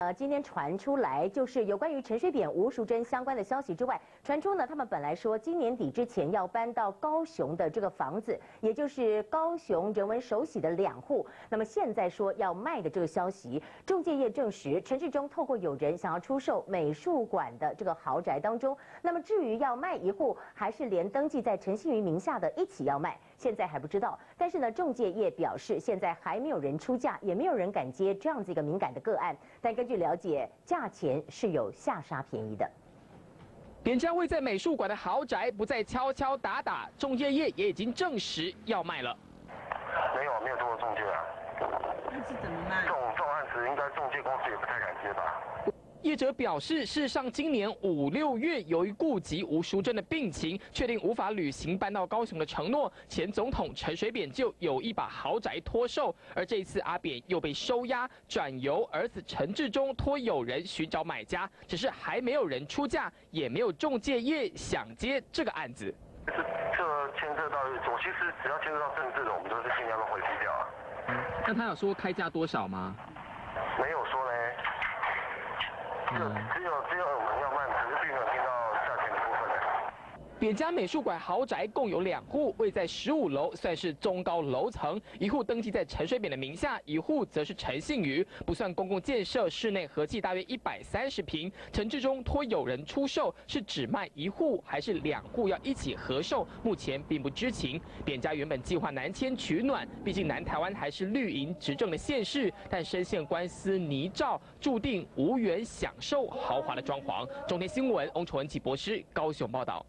呃，今天传出来就是有关于陈水扁、吴淑珍相关的消息之外，传出呢，他们本来说今年底之前要搬到高雄的这个房子，也就是高雄人文首喜的两户。那么现在说要卖的这个消息，中介业证实，陈志忠透过有人想要出售美术馆的这个豪宅当中。那么至于要卖一户，还是连登记在陈信瑜名下的一起要卖，现在还不知道。但是呢，中介业表示，现在还没有人出价，也没有人敢接这样子一个敏感的个案。但根据了解，价钱是有下杀便宜的。扁家位在美术馆的豪宅不再敲敲打打，中介业也已经证实要卖了。没有，没有做过中介啊。那是怎么卖？这种这种案子，应该中介公司也不太敢接吧。业者表示，事实上今年五六月，由于顾及吴淑珍的病情，确定无法履行搬到高雄的承诺，前总统陈水扁就有一把豪宅托售。而这一次，阿扁又被收押，转由儿子陈志忠托友人寻找买家，只是还没有人出价，也没有中介业想接这个案子。这这牵涉到，我其实只要牵涉到政治的，我们都是尽量都回避掉啊。那他有说开价多少吗？没有说呢。只有只有只有我们要卖，可是并没有听到价钱的部分的。扁家美术馆豪宅共有两户，位在十五楼，算是中高楼层。一户登记在陈水扁的名下，一户则是陈信宇，不算公共建设，室内合计大约一百三十平。陈志忠托有人出售，是只卖一户还是两户要一起合售？目前并不知情。扁家原本计划南迁取暖，毕竟南台湾还是绿营执政的县市，但深陷官司泥沼，注定无缘享受豪华的装潢。中天新闻翁崇文纪博士高雄报道。